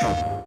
Oh.